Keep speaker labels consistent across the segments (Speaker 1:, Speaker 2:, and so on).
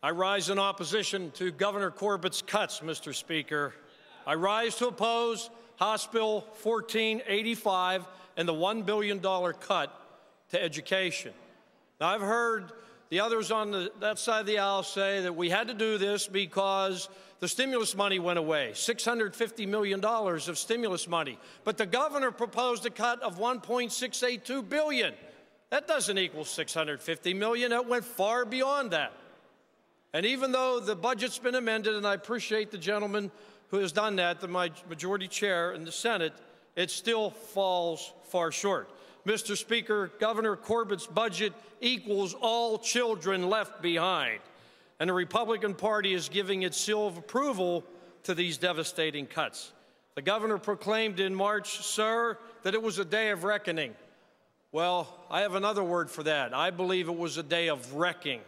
Speaker 1: I rise in opposition to Governor Corbett's cuts, Mr. Speaker. I rise to oppose House Bill 1485 and the $1 billion cut to education. Now, I've heard the others on the, that side of the aisle say that we had to do this because the stimulus money went away, $650 million of stimulus money. But the governor proposed a cut of 1.682 billion. That doesn't equal 650 million. That went far beyond that. And even though the budget's been amended, and I appreciate the gentleman who has done that, the majority chair in the Senate, it still falls far short. Mr. Speaker, Governor Corbett's budget equals all children left behind. And the Republican Party is giving its seal of approval to these devastating cuts. The governor proclaimed in March, sir, that it was a day of reckoning. Well, I have another word for that. I believe it was a day of wrecking.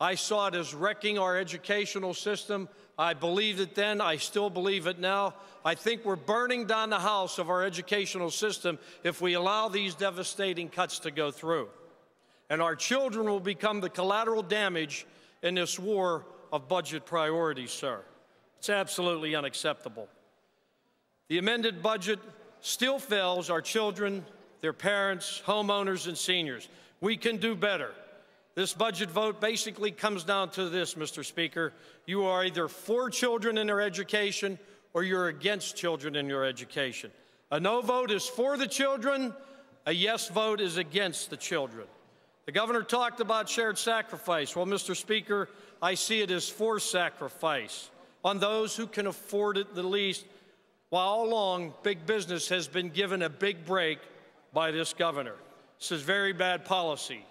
Speaker 1: I saw it as wrecking our educational system. I believed it then. I still believe it now. I think we're burning down the house of our educational system if we allow these devastating cuts to go through. And our children will become the collateral damage in this war of budget priorities, sir. It's absolutely unacceptable. The amended budget still fails our children, their parents, homeowners, and seniors. We can do better. This budget vote basically comes down to this, Mr. Speaker. You are either for children in their education or you're against children in your education. A no vote is for the children, a yes vote is against the children. The governor talked about shared sacrifice. Well, Mr. Speaker, I see it as forced sacrifice on those who can afford it the least, while all along big business has been given a big break by this governor. This is very bad policy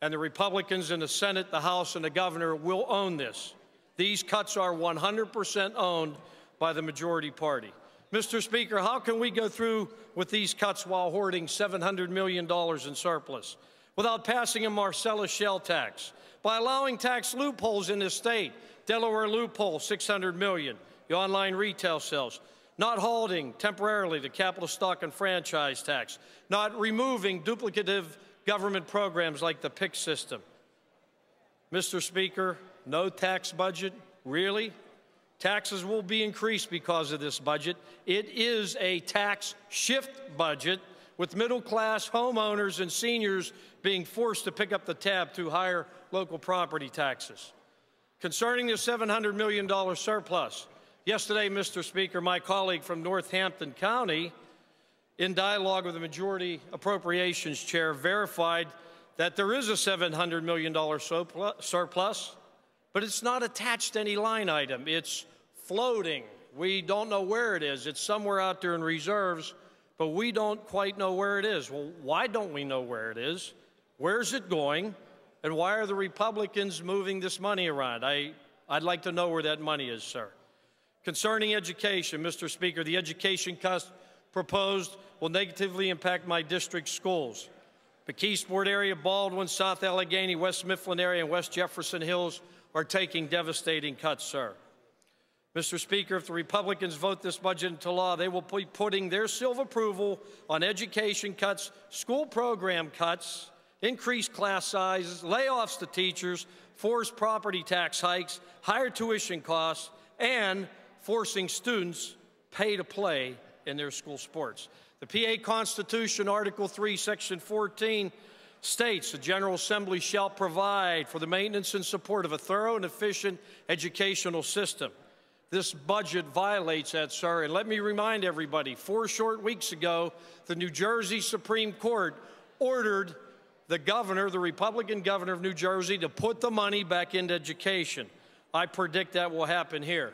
Speaker 1: and the Republicans in the Senate, the House, and the governor will own this. These cuts are 100% owned by the majority party. Mr. Speaker, how can we go through with these cuts while hoarding $700 million in surplus? Without passing a Marcellus shale tax, by allowing tax loopholes in this state, Delaware loophole, 600 million, the online retail sales, not halting temporarily the capital stock and franchise tax, not removing duplicative government programs like the PIC system. Mr. Speaker, no tax budget? Really? Taxes will be increased because of this budget. It is a tax shift budget with middle class homeowners and seniors being forced to pick up the tab through higher local property taxes. Concerning the $700 million surplus, yesterday, Mr. Speaker, my colleague from Northampton County in dialogue with the majority appropriations chair, verified that there is a $700 million surplus, but it's not attached to any line item. It's floating. We don't know where it is. It's somewhere out there in reserves, but we don't quite know where it is. Well, why don't we know where it is? Where's it going? And why are the Republicans moving this money around? I, I'd like to know where that money is, sir. Concerning education, Mr. Speaker, the education cost proposed will negatively impact my district schools. McKeesport area, Baldwin, South Allegheny, West Mifflin area, and West Jefferson Hills are taking devastating cuts, sir. Mr. Speaker, if the Republicans vote this budget into law, they will be putting their seal of approval on education cuts, school program cuts, increased class sizes, layoffs to teachers, forced property tax hikes, higher tuition costs, and forcing students pay to play in their school sports. The PA Constitution, Article 3, Section 14, states the General Assembly shall provide for the maintenance and support of a thorough and efficient educational system. This budget violates that, sir. And let me remind everybody four short weeks ago, the New Jersey Supreme Court ordered the governor, the Republican governor of New Jersey, to put the money back into education. I predict that will happen here.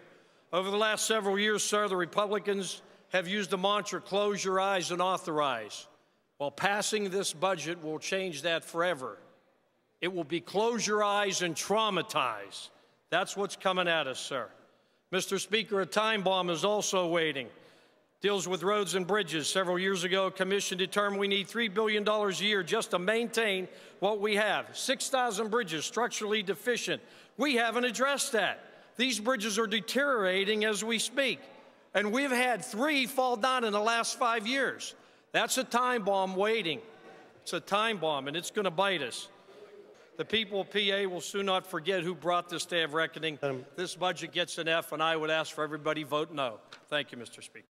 Speaker 1: Over the last several years, sir, the Republicans have used the mantra close your eyes and authorize. Well, passing this budget will change that forever. It will be close your eyes and traumatize. That's what's coming at us, sir. Mr. Speaker, a time bomb is also waiting. Deals with roads and bridges. Several years ago, a commission determined we need $3 billion a year just to maintain what we have. 6,000 bridges structurally deficient. We haven't addressed that. These bridges are deteriorating as we speak. And we've had three fall down in the last five years. That's a time bomb waiting. It's a time bomb, and it's going to bite us. The people of PA will soon not forget who brought this day of reckoning. Um, this budget gets an F, and I would ask for everybody vote no. Thank you, Mr. Speaker.